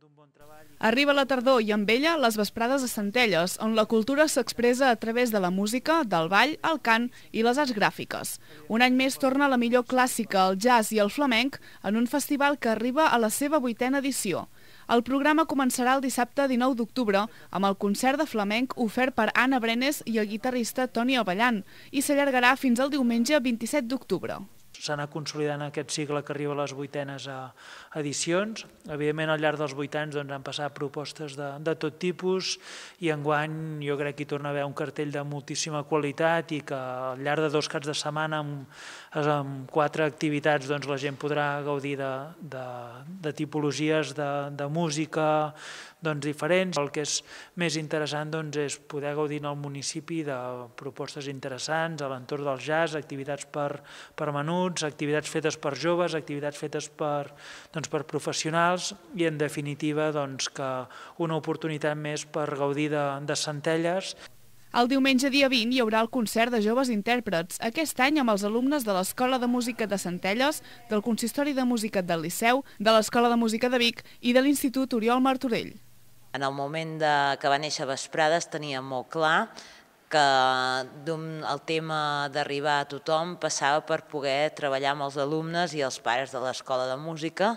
d'un bon treball. Arriba la tardor i amb ella les vesprades a Centelles, on la cultura s'expressa a través de la música, del ball, el cant i les arts gràfiques. Un any més torna la millor clàssica, el jazz i el flamenc en un festival que arriba a la seva vuitena edició. El programa començarà el dissabte 19 d'octubre amb el concert de flamenc ofert per Anna Brenes i el guitarrista Toni Avellan i s'allargarà fins al diumenge 27 d'octubre s'ha anat consolidant aquest cicle que arriba a les vuitenes a edicions. Evidentment, al llarg dels vuit anys doncs, han passat propostes de, de tot tipus i enguany jo crec que hi torna a haver un cartell de moltíssima qualitat i que al llarg de dos caps de setmana amb, amb quatre activitats doncs, la gent podrà gaudir de, de, de tipologies de, de música, doncs, diferents. El que és més interessant doncs, és poder gaudir en el municipi de propostes interessants a l'entorn del jazz, activitats per, per menuts, activitats fetes per joves, activitats fetes per, doncs, per professionals i, en definitiva, doncs, que una oportunitat més per gaudir de, de Centelles. El diumenge dia 20 hi haurà el concert de joves intèrprets, aquest any amb els alumnes de l'Escola de Música de Centelles, del Consistori de Música del Liceu, de l'Escola de Música de Vic i de l'Institut Oriol Martorell. En el moment de, que va néixer Vesprades tenia molt clar que el tema d'arribar a tothom passava per poder treballar amb els alumnes i els pares de l'escola de música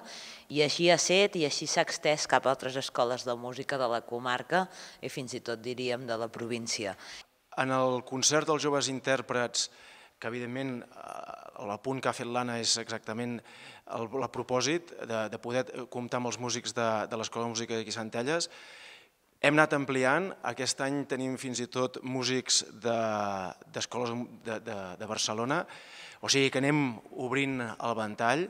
i així ha set i així s'ha extès cap a altres escoles de música de la comarca i fins i tot diríem de la província. En el concert dels joves intèrprets que evidentment el punt que ha fet l'Anna és exactament el, el propòsit de, de poder comptar amb els músics de, de l'Escola de Música d'aquí Centelles. Hem anat ampliant, aquest any tenim fins i tot músics d'escoles de, de, de, de Barcelona, o sigui que anem obrint el ventall.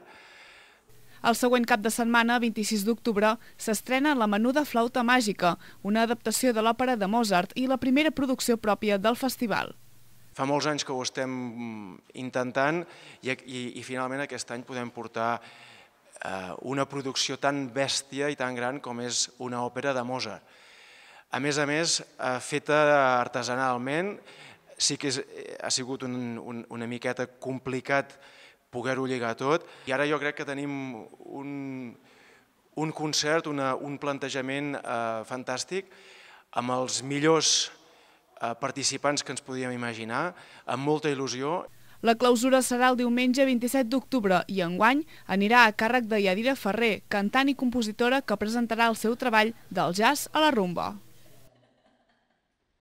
El següent cap de setmana, 26 d'octubre, s'estrena La menuda flauta màgica, una adaptació de l'òpera de Mozart i la primera producció pròpia del festival. Fa molts anys que ho estem intentant i, i, i finalment aquest any podem portar eh, una producció tan bèstia i tan gran com és una òpera de Mozart. A més a més, eh, feta artesanalment, sí que és, ha sigut un, un, una miqueta complicat poder-ho lligar tot i ara jo crec que tenim un, un concert, una, un plantejament eh, fantàstic amb els millors Eh, participants que ens podíem imaginar, amb molta il·lusió. La clausura serà el diumenge 27 d'octubre i enguany anirà a càrrec de Yadira Ferrer, cantant i compositora que presentarà el seu treball del jazz a la rumba.